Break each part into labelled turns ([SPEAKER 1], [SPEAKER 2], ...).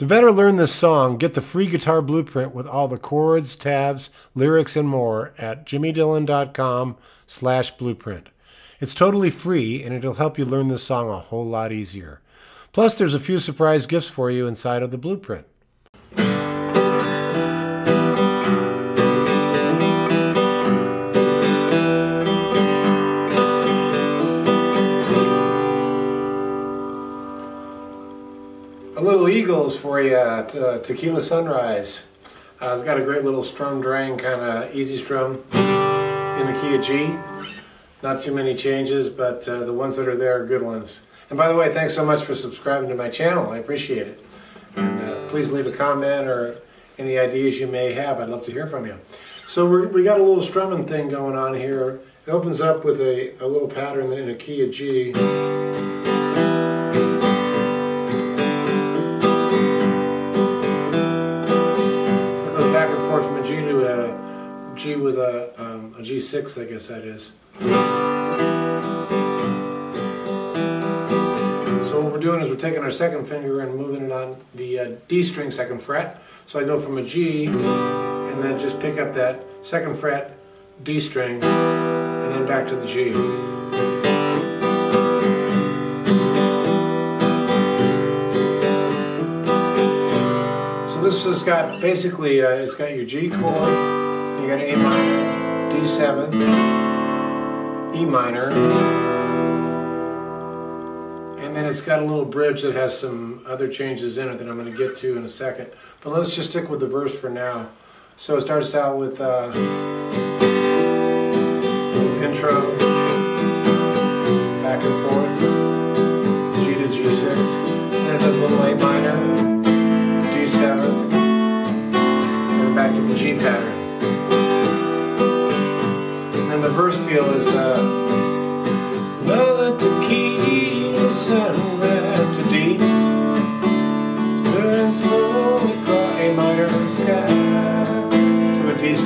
[SPEAKER 1] To better learn this song, get the free guitar blueprint with all the chords, tabs, lyrics, and more at jimmydillon.com slash blueprint. It's totally free, and it'll help you learn this song a whole lot easier. Plus, there's a few surprise gifts for you inside of the blueprint. For you at uh, Tequila Sunrise. Uh, it's got a great little strum drain, kind of easy strum in the key of G. Not too many changes, but uh, the ones that are there are good ones. And by the way, thanks so much for subscribing to my channel. I appreciate it. And uh, please leave a comment or any ideas you may have. I'd love to hear from you. So we're, we got a little strumming thing going on here. It opens up with a, a little pattern in a key of G. um, a G6, I guess that is. So what we're doing is we're taking our second finger and moving it on the uh, D string second fret. So I go from a G and then just pick up that second fret D string and then back to the G. So this has got basically, uh, it's got your G chord, got an A minor, D7, E minor, and then it's got a little bridge that has some other changes in it that I'm going to get to in a second. But let's just stick with the verse for now. So it starts out with uh, little intro, back and forth, G to G6, then it does a little A minor,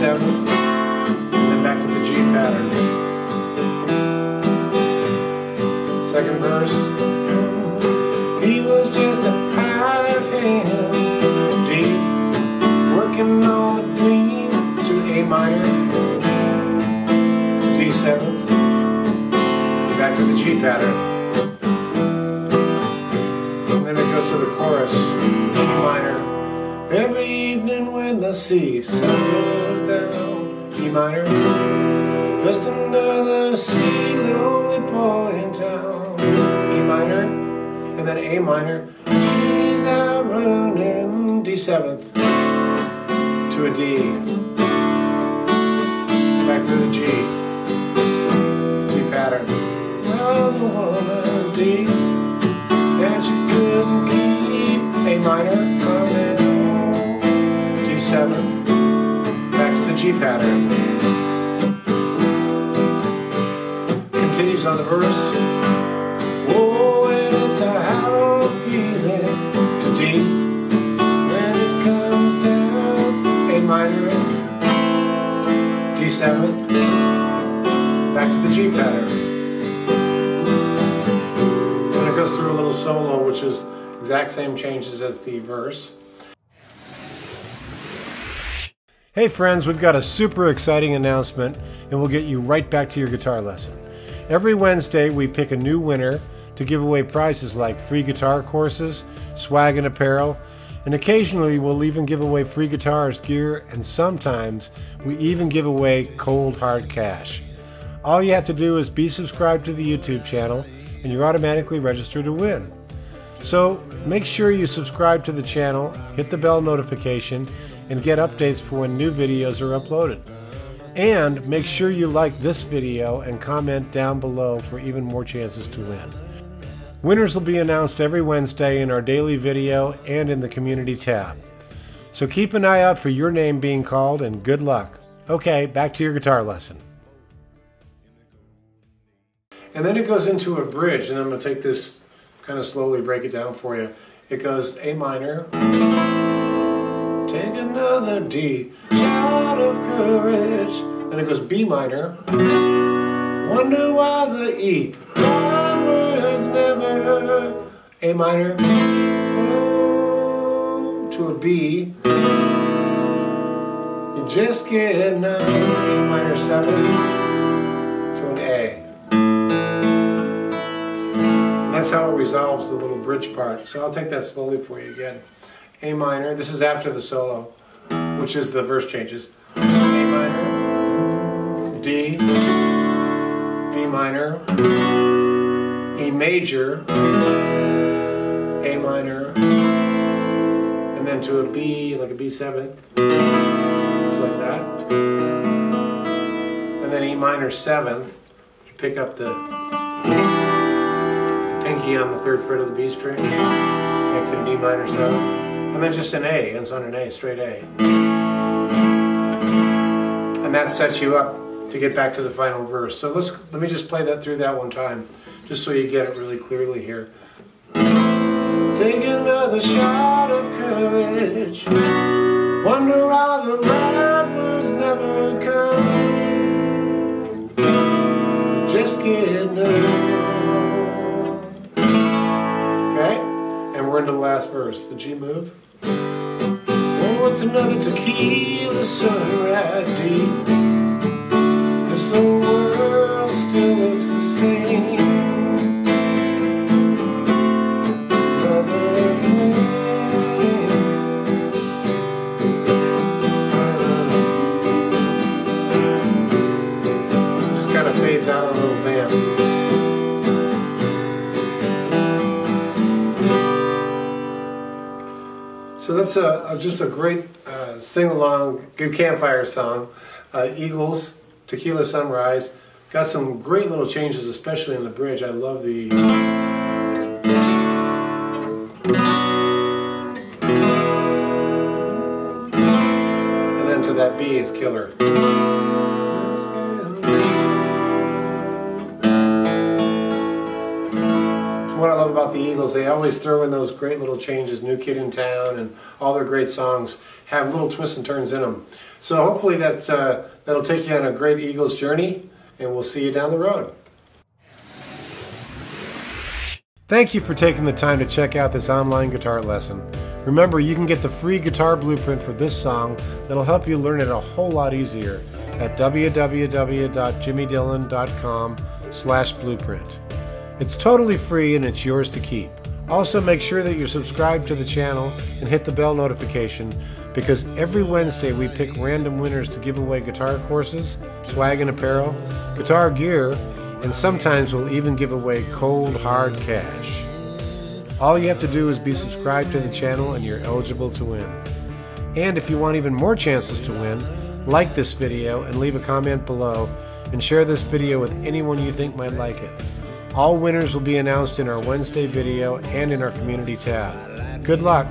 [SPEAKER 1] D7, and then back to the G pattern. Second verse, he was just a hand, D, working on the dream to A minor. D7th, back to the G pattern. And then it goes to the chorus, E minor. Every when the sea goes down, E minor. Just another sea lonely boy in town, E minor. And then A minor. She's out running D7th to a D. Back to the G pattern. Another one of D that you couldn't keep. A minor. D7. Back to the G pattern. Continues on the verse. Oh, and it's a hollow feeling to D when it comes down. A minor. D7 back to the G pattern. Then it goes through a little solo, which is exact same changes as the verse. Hey friends, we've got a super exciting announcement and we'll get you right back to your guitar lesson. Every Wednesday we pick a new winner to give away prizes like free guitar courses, swag and apparel, and occasionally we'll even give away free guitars, gear, and sometimes we even give away cold hard cash. All you have to do is be subscribed to the YouTube channel and you're automatically registered to win. So make sure you subscribe to the channel, hit the bell notification, and get updates for when new videos are uploaded. And make sure you like this video and comment down below for even more chances to win. Winners will be announced every Wednesday in our daily video and in the community tab. So keep an eye out for your name being called and good luck. Okay, back to your guitar lesson. And then it goes into a bridge, and I'm going to take this kind of slowly break it down for you. It goes A minor, D, shout of courage. Then it goes B minor, wonder why the E, words never, A minor, oh, to a B. You just get 9, A minor 7 to an A. That's how it resolves the little bridge part. So I'll take that slowly for you again. A minor, this is after the solo, which is the verse changes. A minor, D, B minor, E major, A minor, and then to a B, like a B seventh, like that. And then E minor seventh, you pick up the, the pinky on the third fret of the B string, makes it an E minor seven, and then just an A, ends on an A, straight A. And that sets you up to get back to the final verse. So let's let me just play that through that one time, just so you get it really clearly here. Take another shot of courage. Wonder the never. Just. Last verse. The G move. Oh, what's another tequila sunrise deep? This whole world still looks the same. So that's a, just a great uh, sing-along, good campfire song. Uh, Eagles, Tequila Sunrise. Got some great little changes, especially in the bridge. I love the. And then to that B is killer. The Eagles, they always throw in those great little changes, New Kid in Town, and all their great songs have little twists and turns in them. So hopefully that's, uh, that'll take you on a great Eagles journey, and we'll see you down the road. Thank you for taking the time to check out this online guitar lesson. Remember, you can get the free guitar blueprint for this song that'll help you learn it a whole lot easier at www.jimmydillon.com slash blueprint. It's totally free and it's yours to keep. Also, make sure that you're subscribed to the channel and hit the bell notification because every Wednesday we pick random winners to give away guitar courses, swag and apparel, guitar gear, and sometimes we'll even give away cold, hard cash. All you have to do is be subscribed to the channel and you're eligible to win. And if you want even more chances to win, like this video and leave a comment below and share this video with anyone you think might like it. All winners will be announced in our Wednesday video and in our community tab. Good luck!